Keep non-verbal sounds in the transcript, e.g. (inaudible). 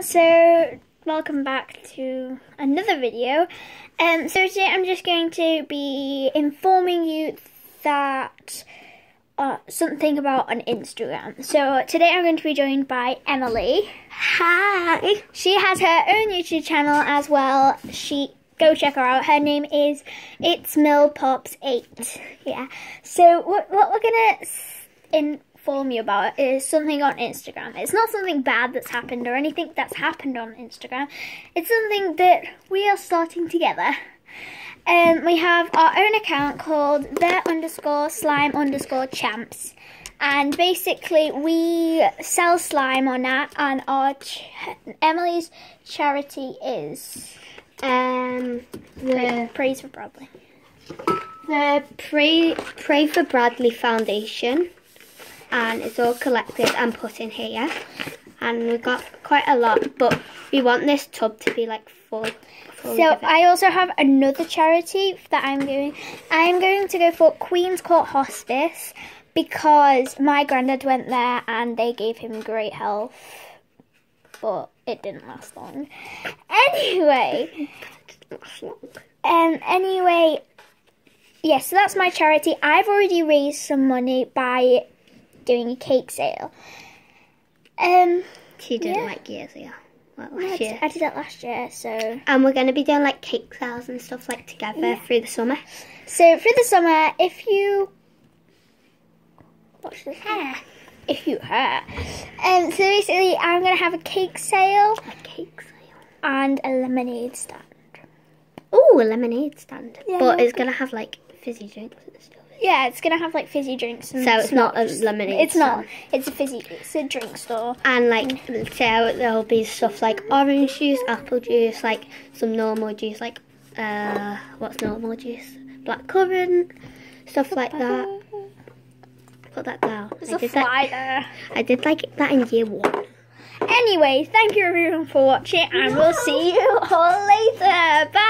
so welcome back to another video. Um, so today I'm just going to be informing you that uh, something about on Instagram. So today I'm going to be joined by Emily. Hi. She has her own YouTube channel as well. She go check her out. Her name is It's Mill Pops Eight. Yeah. So what what we're gonna inform you about is something on Instagram. It's not something bad that's happened or anything that's happened on Instagram. It's something that we are starting together. Um, we have our own account called the underscore slime underscore champs. And basically, we sell slime on that, and our ch- Emily's charity is Um, the Praise for Bradley. the Pray Pray for Bradley Foundation, and it's all collected and put in here. And we've got quite a lot, but we want this tub to be like full. So. I also have another charity that I'm going. I'm going to go for Queenscourt Hospice because my granddad went there and they gave him great health, but it didn't last long. Anyway, (laughs) um, anyway, yeah. So that's my charity. I've already raised some money by doing a cake sale. Um, she did yeah. like years ago, I last did, year. I did it last year, so. And we're gonna be doing like cake sales and stuff like together Yeah. through the summer. So through the summer, if you what's this hair? If you hair. Um so basically I'm gonna have a cake sale A cake sale. and a lemonade stand. Ooh, a lemonade stand. Yeah, but it's gonna have like fizzy drinks and stuff. Yeah, it's gonna have like fizzy drinks and So it's not a lemonade It's not. It's a fizzy it's a drink store. And like so there'll be stuff like orange juice, apple juice, like some normal juice, like uh what's normal juice? Black currant, stuff like that. Put that down. There's I a did fly that there. I did like that in year one. Anyway, thank you everyone for watching and we'll see you all later. Bye.